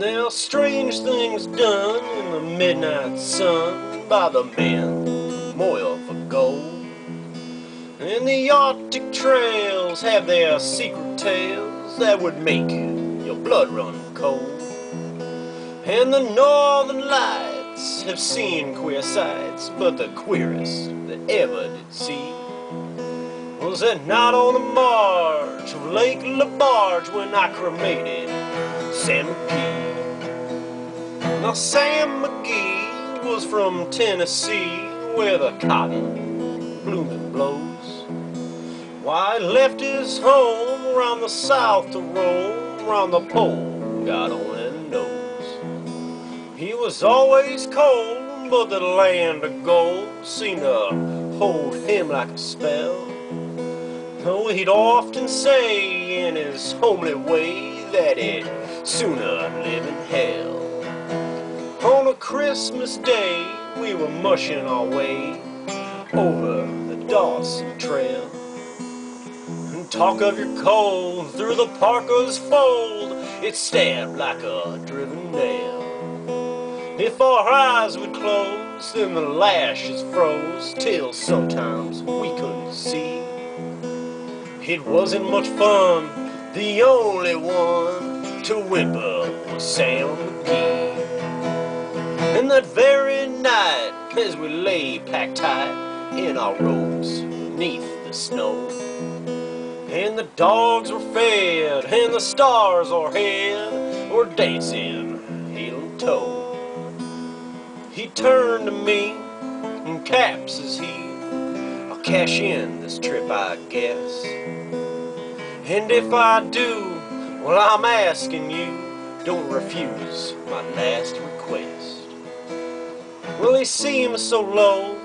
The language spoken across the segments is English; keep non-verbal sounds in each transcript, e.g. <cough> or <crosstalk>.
There are strange things done in the midnight sun by the men moil for gold. And the Arctic trails have their secret tales that would make your blood run cold. And the northern lights have seen queer sights, but the queerest that ever did see was that night on the marge of Lake Lebarge when I cremated Sam McGee. Now Sam McGee was from Tennessee, where the cotton blooms and blows. Why he left his home around the south to roam around the pole, God only knows. He was always cold, but the land of gold seemed to hold him like a spell. Though he'd often say in his homely way that he'd sooner live in hell. Christmas day, we were mushing our way over the Dawson Trail. And talk of your cold through the parka's fold, it stabbed like a driven nail. If our eyes would close, then the lashes froze till sometimes we couldn't see. It wasn't much fun, the only one to whimper was Sam McGee. And that very night, as we lay packed tight in our robes beneath the snow, and the dogs were fed, and the stars o'erhead were dancing heel and toe, he turned to me, and caps says he, I'll cash in this trip, I guess. And if I do, well, I'm asking you, don't refuse my last request. Well, he seemed so low,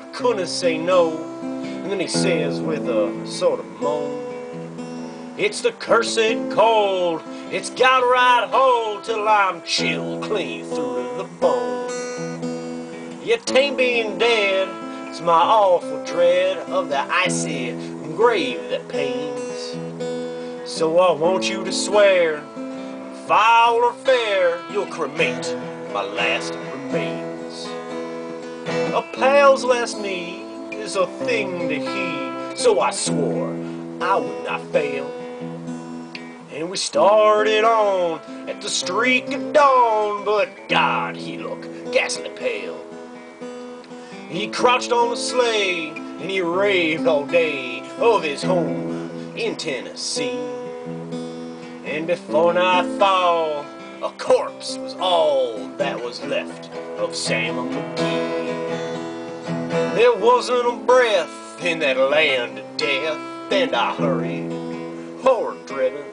I couldn't say no. And then he says with a sort of moan, It's the cursed cold, it's got right hold till I'm chilled clean through the bone. Yet tain't being dead, it's my awful dread of the icy grave that pains. So I want you to swear, foul or fair, you'll cremate my last remains. A pal's last need is a thing to heed, so I swore I would not fail. And we started on at the streak of dawn, but God, he looked ghastly pale. He crouched on a sleigh and he raved all day of his home in Tennessee. And before nightfall, a corpse was all that was left of Sam McGee. There wasn't a breath in that land of death, and I hurried, horror driven,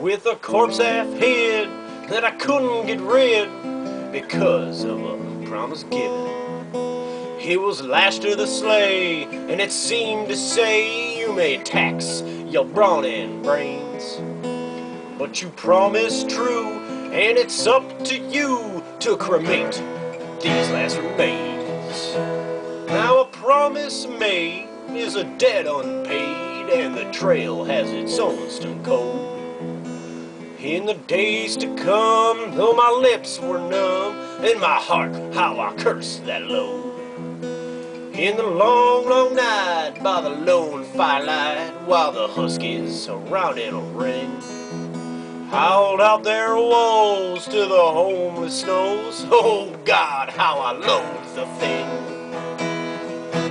with a corpse half hid that I couldn't get rid because of a promise given. He was lashed to the sleigh, and it seemed to say, You may tax your brawn and brains, but you promised true, and it's up to you to cremate these last remains. Now a promise made is a debt unpaid, and the trail has its own stone cold. In the days to come, though my lips were numb, and my heart, how I cursed that load. In the long, long night, by the lone firelight, while the huskies around in a ring, howled out their woes to the homeless snows. <laughs> Oh God, how I loathe the thing.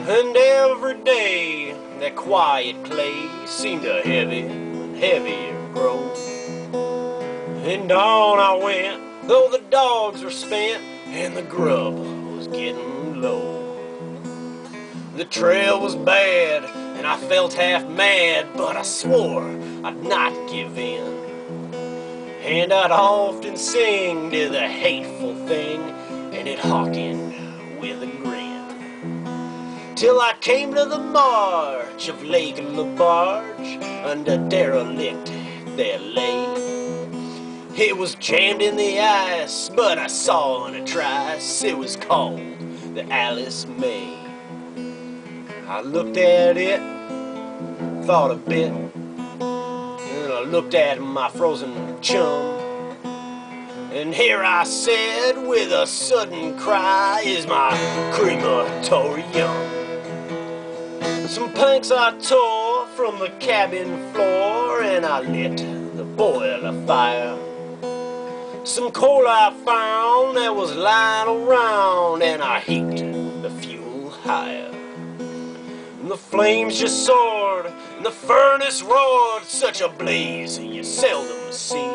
And every day, that quiet clay seemed to heavy and heavier grow. And on I went, though the dogs were spent, and the grub was getting low. The trail was bad, and I felt half mad, but I swore I'd not give in. And I'd often sing to the hateful thing, and it a grin. Till I came to the marge of Lake Lebarge, under derelict there lay. It was jammed in the ice, but I saw in a trice it was called the Alice May. I looked at it, thought a bit, and I looked at my frozen chum. And here I said with a sudden cry is my crematorium. Some planks I tore from the cabin floor and I lit the boiler fire. Some coal I found that was lying around and I heaped the fuel higher. And the flames just soared and the furnace roared, such a blaze you seldom see.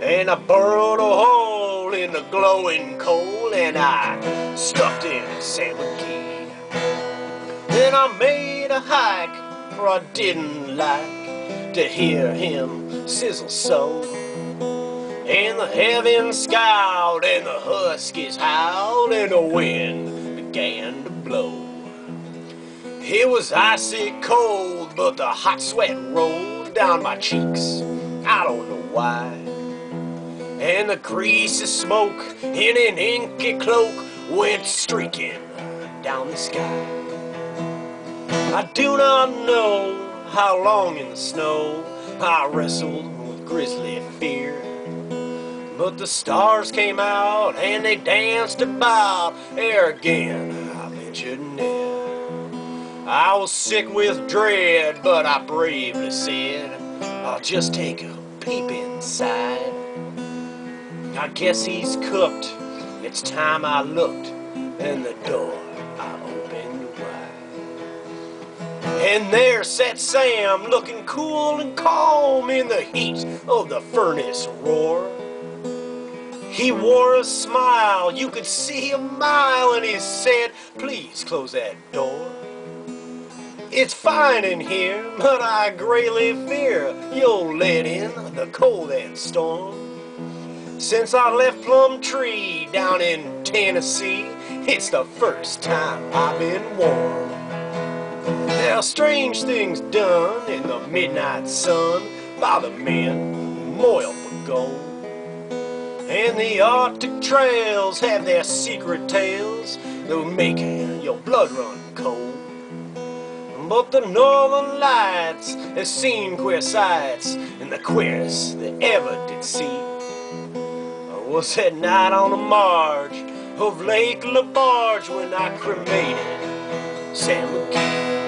And I burrowed a hole in the glowing coal and I stuffed in McGee. Then I made a hike, for I didn't like to hear him sizzle so. And the heavens scowled and the huskies howled and the wind began to blow. It was icy cold, but the hot sweat rolled down my cheeks. I don't know why and the greasy smoke in an inky cloak went streaking down the sky. I do not know how long in the snow I wrestled with grisly fear. But the stars came out and they danced about ere again I ventured near. I was sick with dread, but I bravely said, I'll just take a peep inside. I guess he's cooked. It's time I looked, and the door I opened. And there sat Sam, looking cool and calm in the heat of the furnace roar. He wore a smile, you could see a mile, and he said, Please close that door. It's fine in here, but I greatly fear you'll let in the cold and storm. Since I left Plumtree down in Tennessee, it's the first time I've been warm. Now strange things done in the midnight sun by the men moil for gold. And the Arctic trails have their secret tales that'll make your blood run cold. But the northern lights have seen queer sights and the queerest they ever did see I was that night on the marge of Lake Lebarge when I cremated Sam McGee.